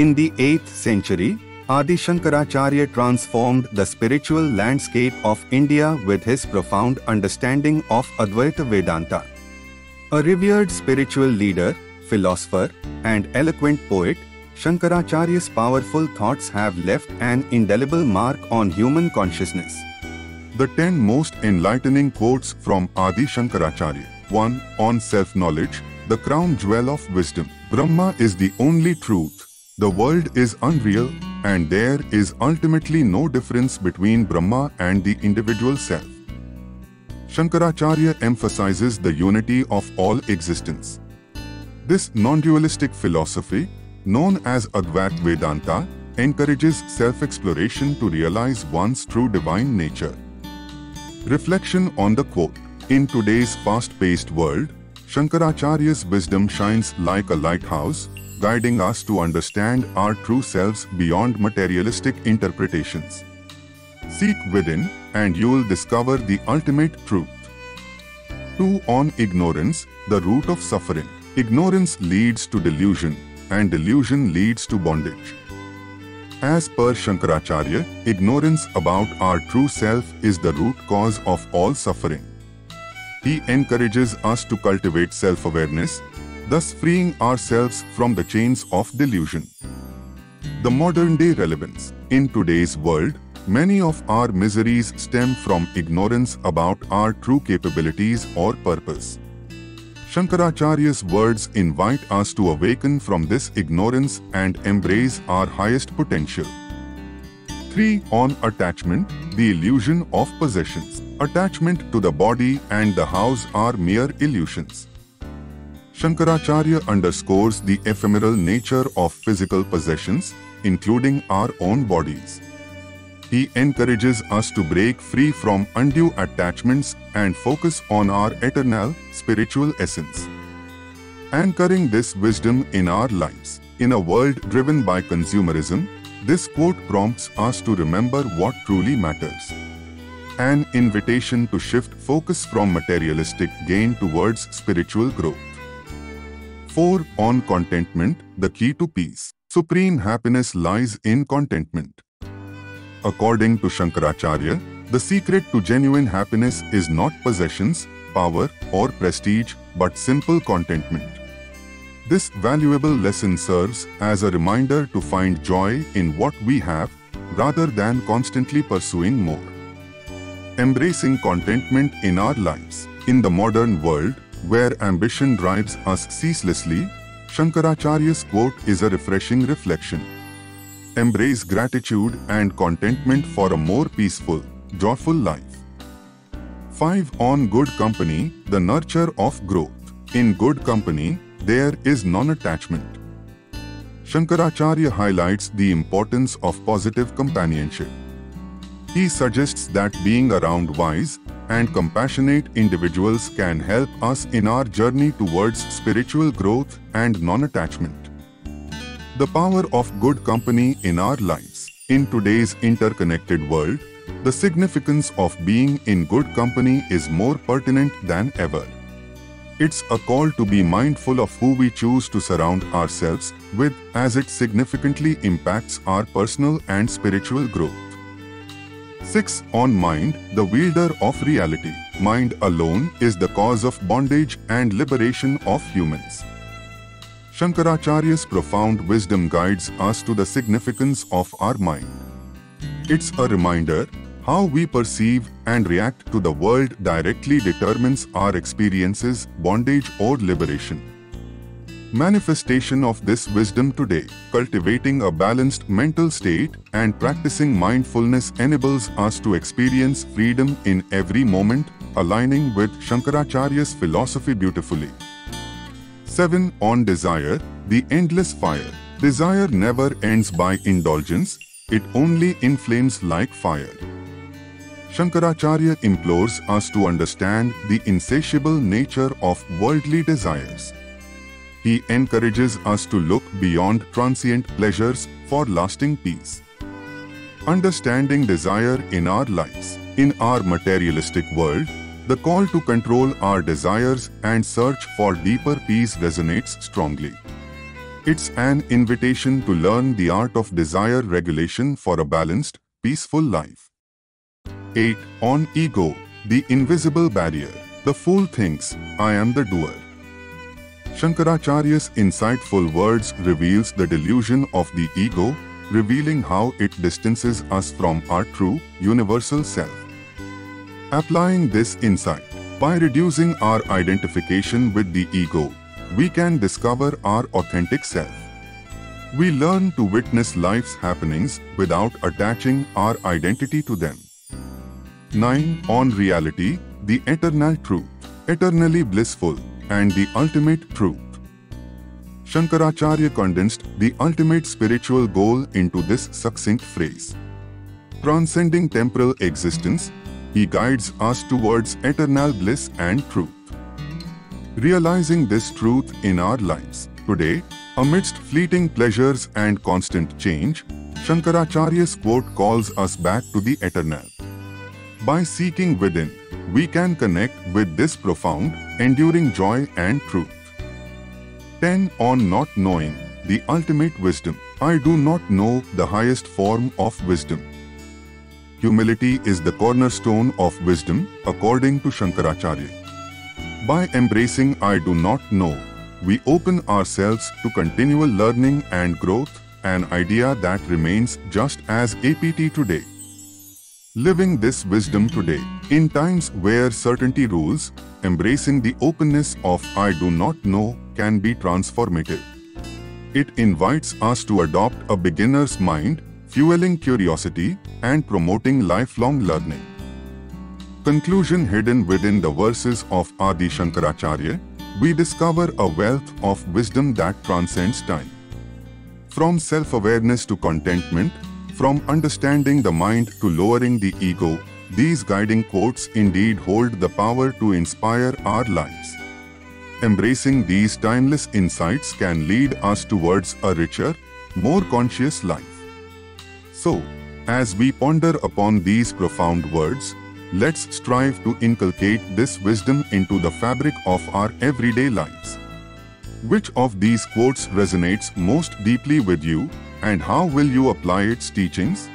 In the 8th century, Adi Shankaracharya transformed the spiritual landscape of India with his profound understanding of Advaita Vedanta. A revered spiritual leader, philosopher, and eloquent poet, Shankaracharya's powerful thoughts have left an indelible mark on human consciousness. The 10 most enlightening quotes from Adi Shankaracharya. 1. On self-knowledge, the crown jewel of wisdom. Brahma is the only truth. The world is unreal and there is ultimately no difference between Brahma and the individual self. Shankaracharya emphasizes the unity of all existence. This non-dualistic philosophy, known as Advaita Vedanta, encourages self-exploration to realize one's true divine nature. Reflection on the quote. In today's fast-paced world, Shankaracharya's wisdom shines like a lighthouse, guiding us to understand our true selves beyond materialistic interpretations. Seek within, and you'll discover the ultimate truth. 2. On ignorance, the root of suffering. Ignorance leads to delusion, and delusion leads to bondage. As per Shankaracharya, ignorance about our true self is the root cause of all suffering. He encourages us to cultivate self-awareness, thus freeing ourselves from the chains of delusion. The modern-day relevance. In today's world, many of our miseries stem from ignorance about our true capabilities or purpose. Shankaracharya's words invite us to awaken from this ignorance and embrace our highest potential. 3. On attachment, the illusion of possessions. Attachment to the body and the house are mere illusions. Shankaracharya underscores the ephemeral nature of physical possessions, including our own bodies. He encourages us to break free from undue attachments and focus on our eternal spiritual essence. Anchoring this wisdom in our lives. In a world driven by consumerism, this quote prompts us to remember what truly matters. An invitation to shift focus from materialistic gain towards spiritual growth. 4. On contentment, the key to peace. Supreme happiness lies in contentment. According to Shankaracharya, the secret to genuine happiness is not possessions, power, or prestige, but simple contentment. This valuable lesson serves as a reminder to find joy in what we have rather than constantly pursuing more. Embracing contentment in our lives. In the modern world, where ambition drives us ceaselessly, Shankaracharya's quote is a refreshing reflection. Embrace gratitude and contentment for a more peaceful, joyful life. 5. On good company, the nurture of growth. In good company, there is non-attachment. Shankaracharya highlights the importance of positive companionship. He suggests that being around wise, and compassionate individuals can help us in our journey towards spiritual growth and non-attachment. The power of good company in our lives. In today's interconnected world, the significance of being in good company is more pertinent than ever. It's a call to be mindful of who we choose to surround ourselves with as it significantly impacts our personal and spiritual growth. 6. On mind, the wielder of reality. Mind alone is the cause of bondage and liberation of humans. Shankaracharya's profound wisdom guides us to the significance of our mind. It's a reminder how we perceive and react to the world directly determines our experiences, bondage or liberation. Manifestation of this wisdom today, cultivating a balanced mental state and practicing mindfulness enables us to experience freedom in every moment, aligning with Shankaracharya's philosophy beautifully. 7. On desire, the endless fire. Desire never ends by indulgence, it only inflames like fire. Shankaracharya implores us to understand the insatiable nature of worldly desires. He encourages us to look beyond transient pleasures for lasting peace. Understanding desire in our lives. In our materialistic world, the call to control our desires and search for deeper peace resonates strongly. It's an invitation to learn the art of desire regulation for a balanced, peaceful life. 8. On Ego, the invisible barrier. The fool thinks, I am the doer. Shankaracharya's insightful words reveals the delusion of the ego, revealing how it distances us from our true, universal self. Applying this insight, by reducing our identification with the ego, we can discover our authentic self. We learn to witness life's happenings without attaching our identity to them. 9. On reality, the eternal truth, eternally blissful, and the ultimate truth. Shankaracharya condensed the ultimate spiritual goal into this succinct phrase. Transcending temporal existence, he guides us towards eternal bliss and truth. Realizing this truth in our lives today, amidst fleeting pleasures and constant change, Shankaracharya's quote calls us back to the eternal. By seeking within, we can connect with this profound, enduring joy and truth. 10 on not knowing the ultimate wisdom. I do not know the highest form of wisdom. Humility is the cornerstone of wisdom according to Shankaracharya. By embracing I do not know, we open ourselves to continual learning and growth, an idea that remains just as APT today. Living this wisdom today, in times where certainty rules, embracing the openness of I do not know can be transformative. It invites us to adopt a beginner's mind, fueling curiosity and promoting lifelong learning. Conclusion hidden within the verses of Adi Shankaracharya, we discover a wealth of wisdom that transcends time. From self-awareness to contentment, from understanding the mind to lowering the ego, these guiding quotes indeed hold the power to inspire our lives. Embracing these timeless insights can lead us towards a richer, more conscious life. So, as we ponder upon these profound words, let's strive to inculcate this wisdom into the fabric of our everyday lives. Which of these quotes resonates most deeply with you and how will you apply its teachings?